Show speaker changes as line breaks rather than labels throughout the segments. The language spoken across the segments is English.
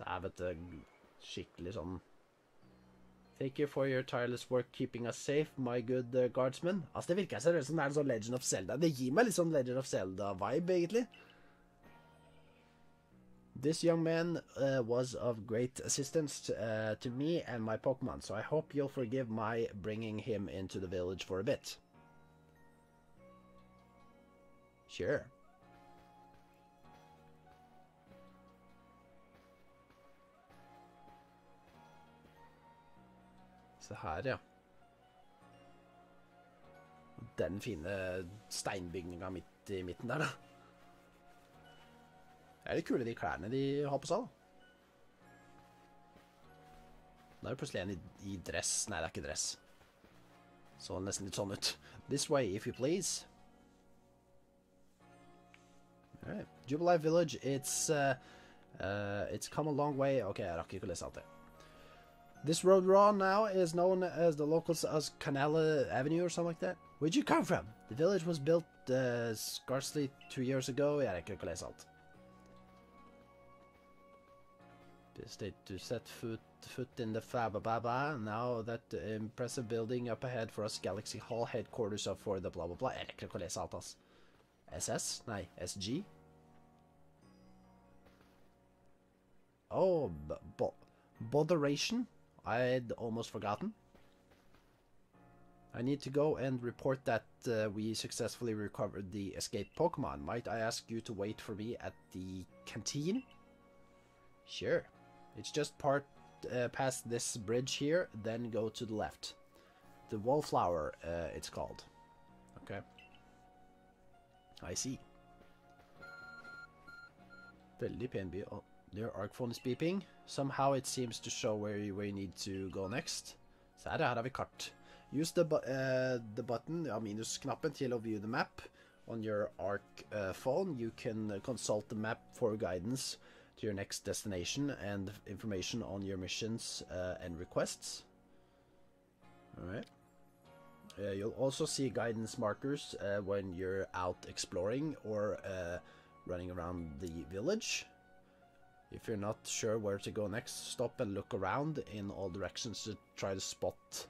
Så er vet du skikkelig sånn Thank you for your tireless work keeping us safe, my good uh, guardsman. Altså, det virker seriøst som det er en sånn Legend of Zelda. Det gir meg litt sånn Legend of Zelda-vibe, egentlig. This young man uh, was of great assistance uh, to me and my Pokemon, so I hope you'll forgive my bringing him into the village for a bit. Sure. Se her, ja. Den fine steinbygninga midt i midten der, da. Det er litt kule, de klærne de har på seg, da. Nå er det plutselig en i, i dress. Nei, det er ikke dress. Så nesten litt sånn ut. This way, if you please. Alright. Jubilee Village, it's uh, uh, It's come a long way. Ok, jeg rakk ikke å lese alt det. This road we're on now is known as the locals as Canala Avenue or something like that. Where'd you come from? The village was built uh, scarcely two years ago. Jeg rekker ikke å lese alt. State to set foot foot in the Fabababa. Now that impressive building up ahead for us, Galaxy Hall, headquarters of for the blah blah blah. Jeg rekker ikke. SS? Nei, SG? Oh, bo botheration? I'd almost forgotten. I need to go and report that uh, we successfully recovered the escaped Pokemon. Might I ask you to wait for me at the canteen? Sure. It's just part uh, past this bridge here, then go to the left. The Wallflower, uh, it's called. Okay. I see. Veldig pen by. Their arc phone is beeping. Somehow it seems to show where you, where you need to go next. Så her, her har vi kart. Use the, uh, the button, ja, minusknappen, til å view the map. On your ARC uh, phone, you can consult the map for guidance to your next destination and information on your missions uh, and requests. Alright. Uh, you'll also see guidance markers when you're out exploring or running around the village. If you're not sure where to go next, stop and look around in all directions to try to spot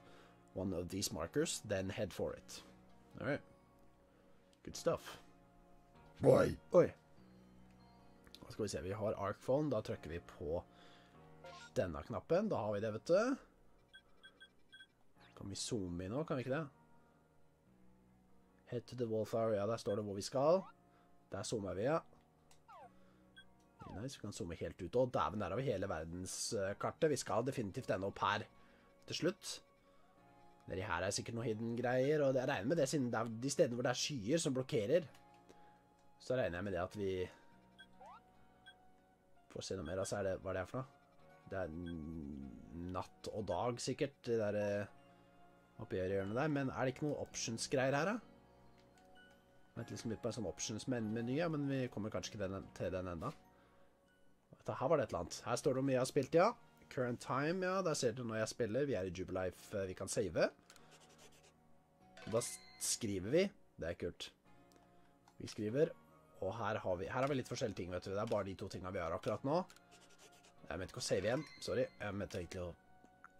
one of these markers, then head for it. Alright. Good stuff.
Boy.
Oi. Hva skal vi se, vi har ArcPhone, da trykker vi på denne knappen. Da har vi det, vet du. Kan vi zoome inn nå, kan vi ikke det? Head to the wallflower, ja, der står det hvor vi skal. Der zoomer vi, ja. Nice, vi kan zoome helt ut. Og dæven, der har vi hele verdenskartet. Vi skal definitivt ende opp her til slutt. Nedi her er sikkert noen hidden greier, og jeg regner med det siden det er de stedene hvor det er skyer som blokkerer. Så regner jeg med det at vi får se noe mer. Altså, hva er det for noe? Det er natt og dag, sikkert, det der eh, oppi hjørnet der. Men er det ikke noe options-greier her, da? Vent liksom litt på en sånn options-meny, ja, men vi kommer kanskje ikke til den enda. Her var det et eller annet. Her står det hvor mye jeg har spilt, ja. Current time, ja. Der ser du når jeg spiller. Vi er i Jubilife, eh, vi kan save. Da skriver vi. Det er kult. Vi skriver, og her har vi, her har vi litt forskjellige ting, vet du. Det er bare de to tingene vi har akkurat nå. Jeg mente ikke å save igjen. Sorry. Jeg mente egentlig å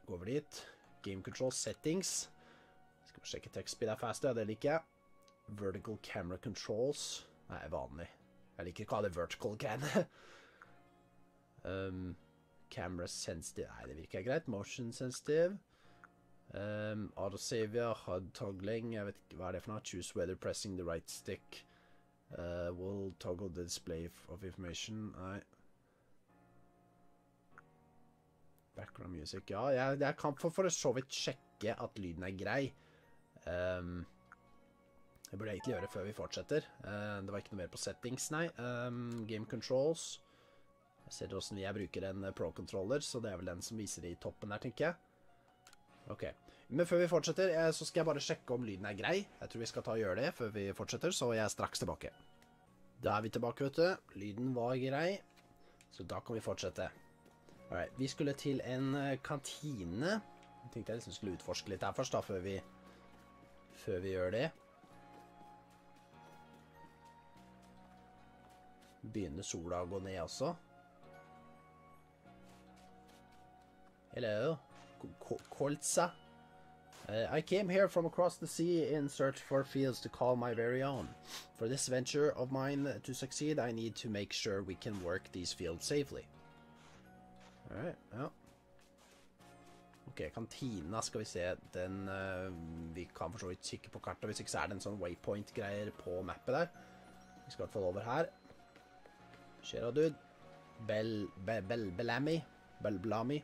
gå over dit. Game control settings. Skal vi sjekke tekstspeed er fast, ja. Det liker jeg. Vertical camera controls. Nei, vanlig. Jeg liker ikke å ha det vertical can. um, camera sensitive. Nei, det virker greit. Motion sensitive. Um, Autosavia, HUD toggling. Jeg vet ikke hva er det for noe. Choose whether pressing the right stick uh, will toggle the display of information. Nei. Background music. Ja, jeg, jeg kan for, for så vidt sjekke at lyden er grei. Um, det burde jeg egentlig gjøre før vi fortsetter. Uh, det var ikke noe mer på settings, nei. Um, game controls. Jeg dere hvordan jeg bruker en pro-controller, så det er vel den som viser i toppen der, tenker jeg. Ok, men før vi fortsetter, eh, så skal jeg bare sjekke om lyden er grei. Jeg tror vi skal ta og gjøre det før vi fortsetter, så jeg er straks tilbake. Da er vi tilbake, vet du. Lyden var grei, så da kan vi fortsette. Alright, vi skulle til en eh, kantine. Jeg tenkte jeg liksom skulle utforske litt her først, da, før vi, før vi gjør det. Begynner sola å gå ned også. Hello, Kolza. Uh, I came here from across the sea in search for fields to call my very own. For this venture of mine to succeed, I need to make sure we can work these fields safely. Alright, ja. Ok, kantina skal vi se. Den uh, Vi kan for så kikke på kartet. Hvis ikke så er det en sånn waypoint-greier på mappet der. Vi skal i hvert fall over her. Shera dude. Bel... Bel... Bel... Bellamy. Belblami.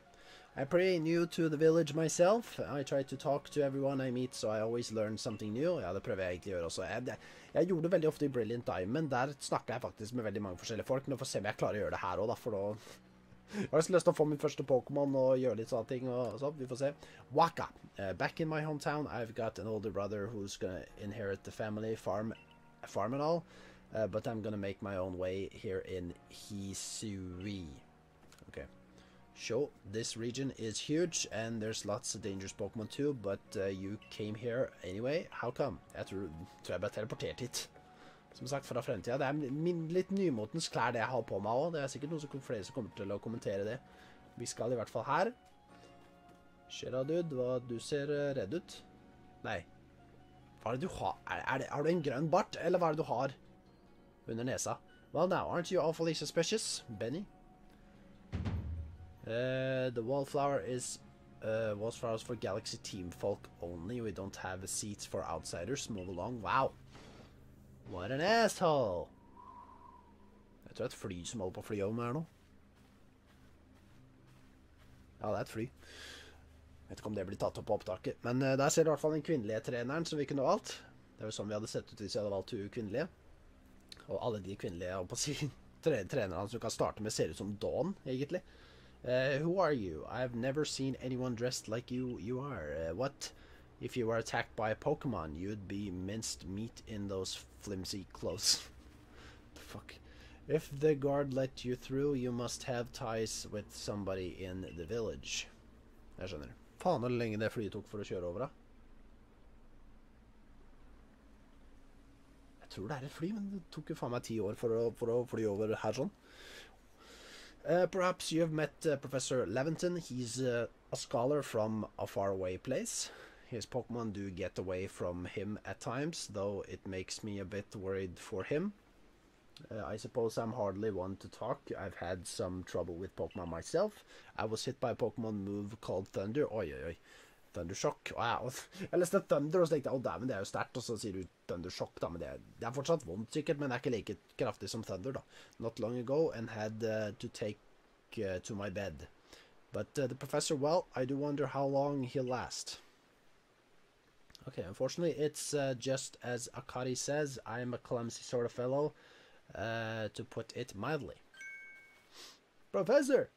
I'm pretty new to the village myself. I try to talk to everyone I meet, so I always learn something new. Ja, det prøver jeg egentlig å gjøre også. Jeg, jeg gjorde det veldig ofte i Brilliant Diamond. Der snakka jeg faktisk med veldig mange forskjellige folk. Nå får vi se om jeg klarer å gjøre det her òg, da, for da jeg har lyst til å få min første Pokémon og gjøre litt sånne ting. og sånn. Vi får se. Waka. Uh, back in my hometown, I've got an older brother who's gonna inherit the family farm, farm and all. Uh, but I'm gonna make my own way here in Hisui. Sure, this region is huge, and there's lots of dangerous Pokemon too, but uh, you came here anyway. How come? Jeg tror, tror jeg ble teleportert hit. Som sagt, fra fremtida. Det er min, litt nymotens klær det jeg har på meg òg. Det er sikkert noen som, flere som kommer til å kommentere det. Vi skal i hvert fall her. Shera, dude, hva, du ser uh, redd ut. Nei. Hva er det du har? Er, er det, har du en grønn bart, eller hva er det du har under nesa? Well, now, aren't you awfully suspicious, Benny? Uh, the wallflower is uh, wallflowers for Galaxy Team folk only. We don't have seats for outsiders. Move along. Wow. What an asshole! Jeg tror det er et fly som holder på å fly over meg her nå. Ja, det er et fly. Vet ikke om det blir tatt opp på opptaket. Men uh, der ser du i hvert fall den kvinnelige treneren som vi kunne valgt. Det er jo sånn vi hadde sett ut hvis vi hadde valgt hun kvinnelige. Og alle de kvinnelige jeg å tre trenerne som kan starte med, ser ut som Dawn, egentlig. Uh, who are you? I've never seen anyone dressed like you you are. Uh, what if you were attacked by a Pokemon? You'd be minced meat in those flimsy clothes. the fuck? If the guard let you through, you must have ties with somebody in the village. Jeg skjønner. Faen hvor lenge det flyet tok for å kjøre over. Jeg tror det er et fly, men det tok jo faen meg ti år for å, for å fly over her sånn. Uh, perhaps you have met uh, Professor Laventon. He's uh, a scholar from a faraway place. His Pokemon do get away from him at times, though it makes me a bit worried for him. Uh, I suppose I'm hardly one to talk. I've had some trouble with Pokemon myself. I was hit by a Pokemon move called Thunder. Oi, oi, oi. Thundershock. Wow. Jeg leste Thunder og så tenkte jeg å dæven, det er jo sterkt. Og så sier du Thundershock, da. Men det er, det er fortsatt vondt, sikkert, men det er ikke like kraftig som Thunder, da. Not long ago, and had uh, to take uh, to my bed. But uh, the professor, well, I do wonder how long he'll last. Okay, unfortunately, it's uh, just as Akari says, I'm a clumsy sort of fellow, uh, to put it mildly. Professor!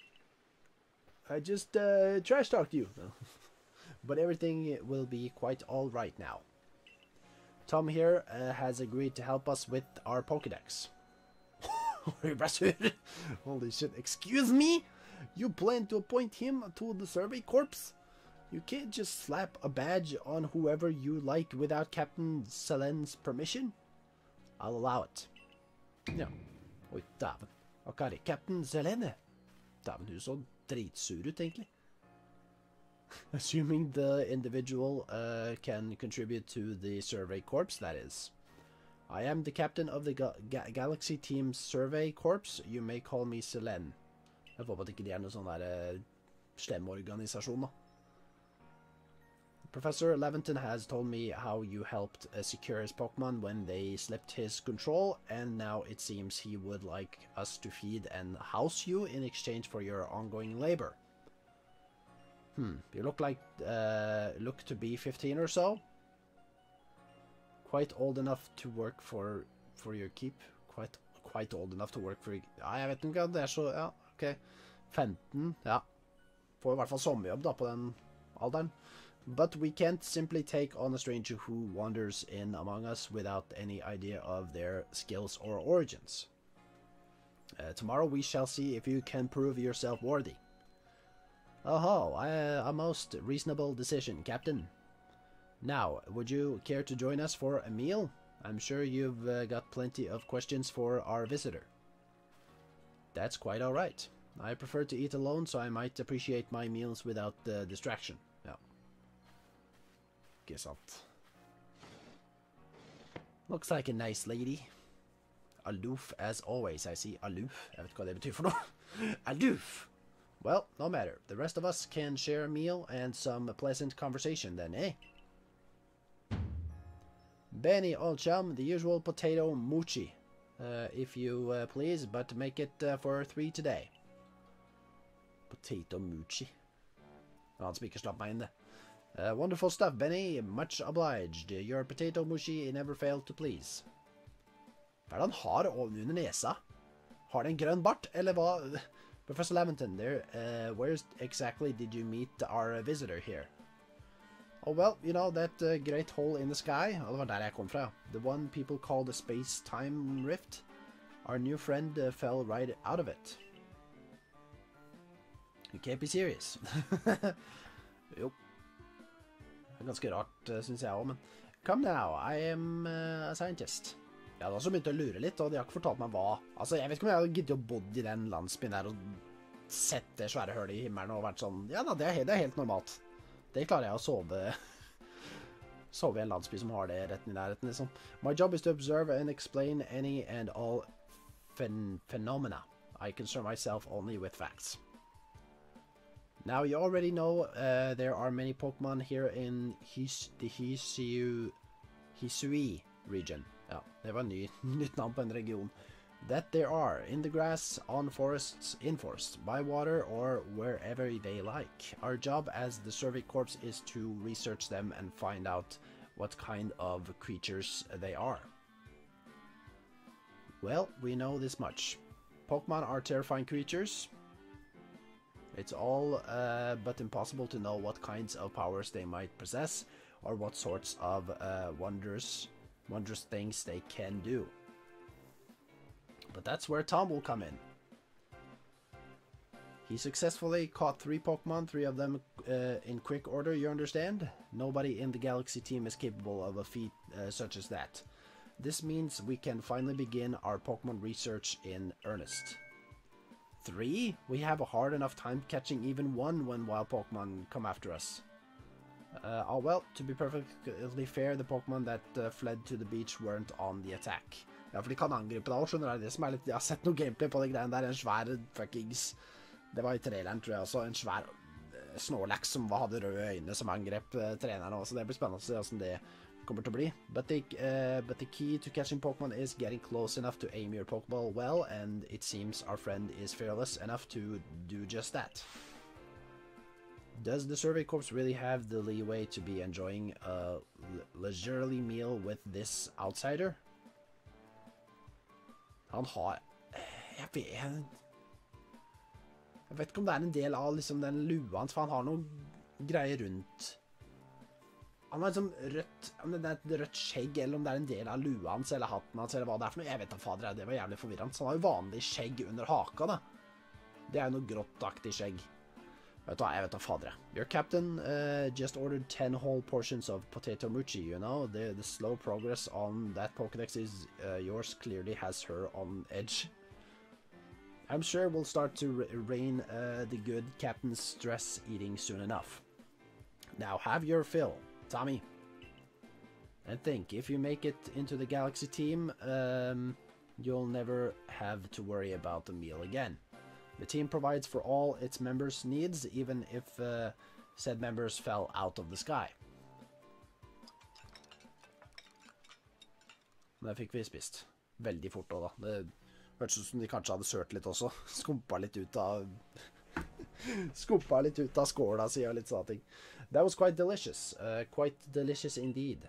I just uh, trash talked you. but everything will be quite alright now. Tom here uh, has agreed to help us with our Pokedex. Holy shit, excuse me? You plan to appoint him to the survey corps? You can't just slap a badge on whoever you like without Captain Cyllene's permission? I'll allow it. Ja. Oi, dæven. Akari, Captain Cyllene. Dæven, hun så dritsur ut, egentlig. Assuming the individual uh, can contribute to the survey corps, that is. I am the captain of the Ga Ga Galaxy Team survey corps. You may call me Cyllene. Jeg håper at ikke er noen sånn der uh, slem organisasjon, da. Professor Laventon has told me how you helped uh, secure his Pokemon when they slipped his control, and now it seems he would like us to feed and house you in exchange for your ongoing labor. Hmm, you look like, uh, look to be 15 or so. Quite old enough to work for, for your keep. Quite, quite old enough to work for... Ja, jeg vet ikke, det er så, ja, ok. 15, ja. Får i hvert fall sommerjobb da, på den alderen. But we can't simply take on a stranger who wanders in among us without any idea of their skills or origins. Uh, tomorrow we shall see if you can prove yourself worthy. Oh, uh, a most reasonable decision, Captain. Now, would you care to join us for a meal? I'm sure you've uh, got plenty of questions for our visitor. That's quite all right. I prefer to eat alone, so I might appreciate my meals without uh, distraction. Ikke sant. Looks like a nice lady. Aloof as always, I see. Aloof. Jeg vet ikke hva det betyr for. Aloof! Well, no matter. The rest of us can share a meal and some pleasant conversation then, eh? Beni, old chum, the usual potato mochi. Uh, if you uh, please, but make it uh, for three today. Potato mochi. Han ikke slapp meg inn, det. Uh, wonderful stuff, Beni. Much obliged. Your potato mochi never failed to please. Hva er det han har under nesa? Har det en grønn bart, eller hva? Professor Laventon, there, uh, where exactly did you meet our visitor here? Oh, well, you know, that uh, great hole in the sky? Oh. The one people call the space-time rift? Our new friend uh, fell right out of it. You can't be serious. jo. Det er ganske rart, uh, syns jeg òg, Come now, I am uh, a scientist. Jeg hadde også begynt å lure litt, og de har ikke fortalt meg hva Altså, Jeg vet ikke om jeg hadde giddet å bodd i den landsbyen der og sett det svære hullet i himmelen og vært sånn Ja da, det er, det er helt normalt. Det klarer jeg å sove Sove i en landsby som har det rett i nærheten, liksom. My job is to observe and explain any and all phen phenomena. I concern myself only with facts. Now, you already know uh, there are many Pokemon here in His the Hisui, Hisui region. Ja, det var ny, nytt navn på en region. That there are, in the grass, on forests, in forests, by water, or wherever they like. Our job as the Survey Corps is to research them and find out what kind of creatures they are. Well, we know this much. Pokemon are terrifying creatures. It's all uh, but impossible to know what kinds of powers they might possess or what sorts of uh, wonders wondrous things they can do. But that's where Tom will come in. He successfully caught three Pokemon, three of them uh, in quick order, you understand? Nobody in the Galaxy team is capable of a feat uh, such as that. This means we can finally begin our Pokemon research in earnest. Three? We have a hard enough time catching even one when wild Pokemon come after us. Uh, oh well, to be perfectly fair, the Pokémon that uh, fled to the beach weren't on the attack. Ja, for de kan angripe deg òg, skjønner du. Det som er litt Jeg har sett noe gameplay på de greiene der. En svær fuckings Det var i traileren, tror jeg også. En svær uh, Snorlax som hadde røde øyne, som angrep uh, treneren òg. Så det blir spennende å se åssen det kommer til å bli. But the, uh, but the key to catching Pokémon is getting close enough to aim your Pokéball well, and it seems our friend is fearless enough to do just that. Does the Survey Corps really have the leeway to be enjoying a leisurely meal with this outsider? Han har Jeg vet Jeg vet ikke om det er en del av liksom den lua hans, for han har noe greier rundt Han har liksom rødt Om det er et rødt skjegg, eller om det er en del av lua hans eller hatten hans, eller hva det er for noe. Jeg vet da fader, det var jævlig forvirrende. Så han har jo vanlig skjegg under haka, da. Det er jo noe gråttaktig skjegg. Vet du hva, jeg vet da fader. Your captain uh, just ordered 10 whole portions of potato mochi, you know. The, the slow progress on that Pokedex is uh, yours clearly has her on edge. I'm sure we'll start to reign uh, the good captain's stress eating soon enough. Now have your fill, Tommy. And think, if you make it into the Galaxy team, um, you'll never have to worry about the meal again. The team provides for all its members' needs, even if uh, said members fell out of the sky. Fikk vi spist. Veldig fort òg, da. Det hørtes ut som de kanskje hadde sølt litt også. Skumpa litt ut av Skumpa litt ut av skåla si og litt sånne ting. That was quite delicious. Uh, quite delicious indeed.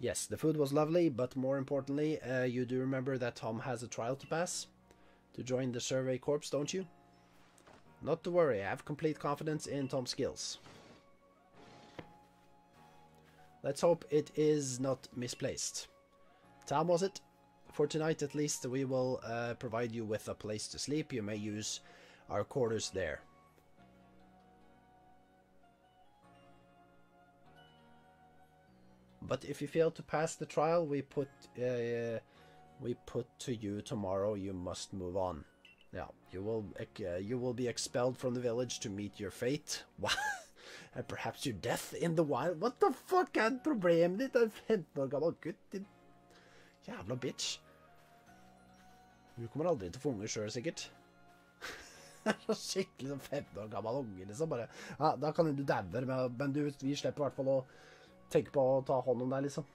Yes, the food was lovely, but more importantly, uh, you do remember that Tom has a trial to pass to join the Survey Corps, don't you? Not to worry, I have complete confidence in Tom's skills. Let's hope it is not misplaced. Tom, was it? For tonight, at least, we will uh, provide you with a place to sleep. You may use our quarters there. But if you fail to pass the trial, we put uh, we put to you tomorrow, you must move on. Yeah, you will uh, you will be expelled from the village to meet your fate. What? And perhaps your death in the wild. What the fuck er problemet ditt? En 15 år gammel gutt, din jævla bitch. Du kommer aldri til å få unger sjøl, sikkert. Skikkelig sånn 15 år gammel unge, liksom. Bare, ja, da kan du daue, men du, vi slipper i hvert fall å tenke på å ta hånd om deg, liksom.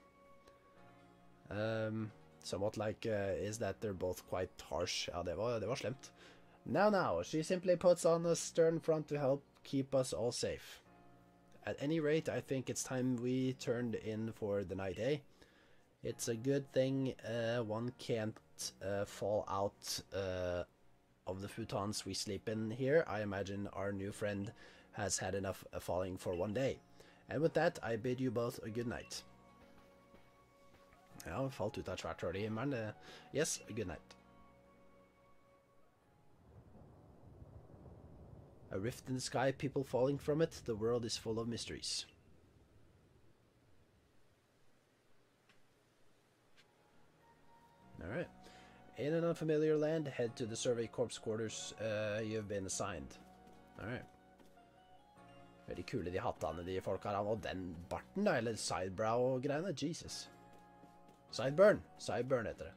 Um, somewhat like uh, is that they're both quite harsh. Ja, det var, det var slemt. Now, now, she simply puts on a stern front to help keep us all safe. At any rate, I think it's time we turned in for the night, eh? It's a good thing uh, one can't uh, fall out uh, of the futons we sleep in here. I imagine our new friend has had enough falling for one day. And with that, I bid you both a good night. Ja, falt ut av et svært hull i himmelen. Yes, good night. A rift in the sky, people falling from it. The world is full of mysteries. All right. In an unfamiliar land, head to the Survey Corps quarters uh, you've been assigned. All right. Veldig kule de hattene de folka har. Og den barten, da, eller sidebrow-greiene. Jesus. Sideburn. Sideburn heter det.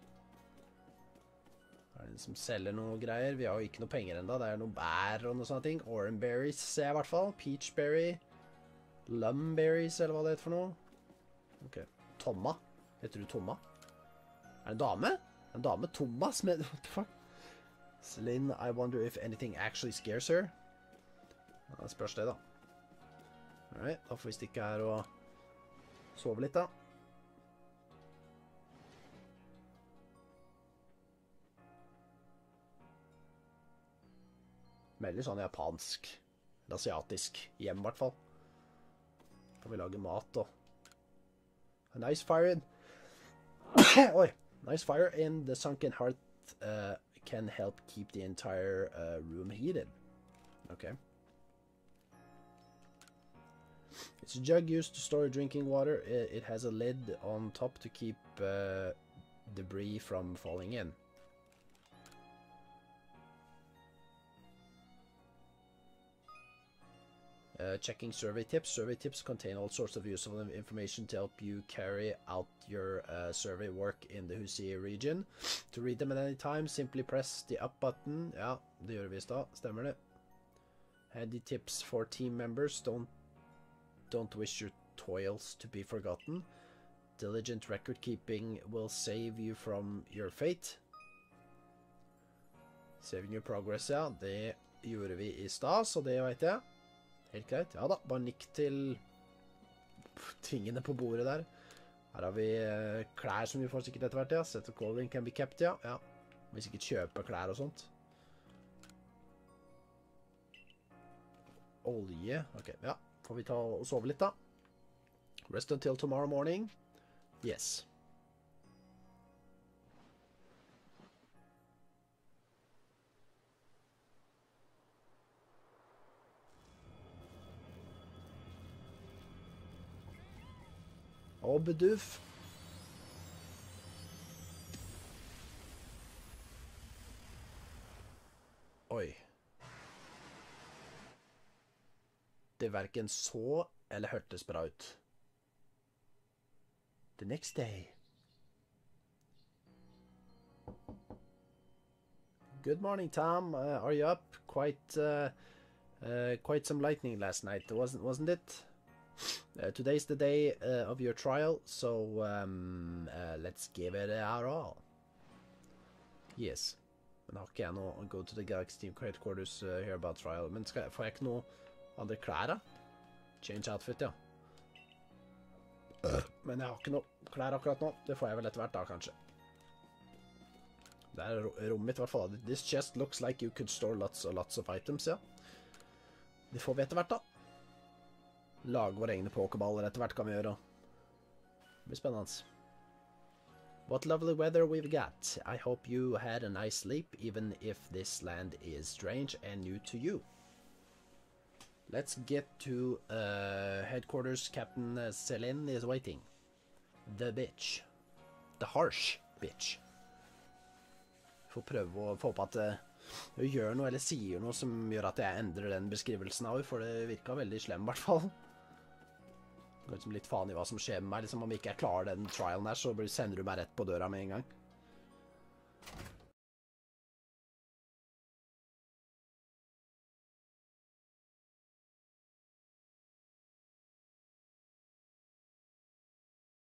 Er det som selger noe greier? Vi har jo ikke noe penger ennå. Det er noe bær og noe sånne ting. Oranberries ser jeg i hvert fall. Peachberry. Lumberries, eller hva det heter for noe. Ok. Tomma. Heter du Tomma? Er det en dame? En dame? Thomas? Med, what the fuck? Celine, I wonder if anything actually scares her. Ja, spørs det, da. Alright, da får vi stikke her og sove litt, da. Veldig sånn japansk, eller asiatisk hjem, i hvert fall. Kan vi lage mat A nice fire in Oi! Nice fire in the sunken hearth uh, can help keep the entire uh, room heated. Okay. It's a jug used to store drinking water. It, it has a lid on top to keep uh, debris from falling in. Uh, checking survey tips. Survey tips contain all sorts of useful information to help you carry out your uh, survey work in the Hisui region. To read them at any time, simply press the up button. Ja, det gjør vi i. Stemmer det. Handy tips for team members. Don't, don't wish your toils to be forgotten. Diligent record keeping will save you from your fate. Saving your progress, ja. Det gjorde vi i stad, så det vet jeg. Helt greit. Ja da, bare nikk til tingene på bordet der. Her har vi eh, klær som vi får sikkert etter hvert, ja. Set of clothing can be kept, ja. ja. Vi sikkert kjøper klær og sånt. Olje. Ok, ja. Får vi ta og sove litt, da. Rest until tomorrow morning. Yes. Og beduff. Oi. Det verken så eller hørtes bra ut. The next day. Good morning, Tom. Uh, are you up? Quite, uh, uh, quite some lightning last night, wasn't wasn't it? Uh, today's the day uh, of your trial, so um, uh, let's give it our all. Yes. Men har ikke jeg noe Go to the Galaxy Team Headquarters here about trial. Men skal, får jeg ikke noe andre klær, da? Change outfit, ja. Men jeg har ikke noe klær akkurat nå. Det får jeg vel etter hvert, da, kanskje. Det er rommet mitt, i hvert fall. This chest looks like you could store lots and lots of items, ja. Det får vi etter hvert, da. Lage våre egne pokerballer etter hvert kan vi gjøre. Det blir spennende. What lovely weather we've got. I hope you had a nice sleep, even if this land is strange and new to you. Let's get to uh, headquarters. Captain uh, Celine is waiting. The bitch. The harsh bitch. Får prøve å få på at eh, hun gjør noe eller sier noe som gjør at jeg endrer den beskrivelsen av henne, for det virka veldig slem, i hvert fall. Liksom litt faen i hva som skjer med meg. liksom Om jeg ikke jeg klarer den trialen her, så sender du meg rett på døra med en gang.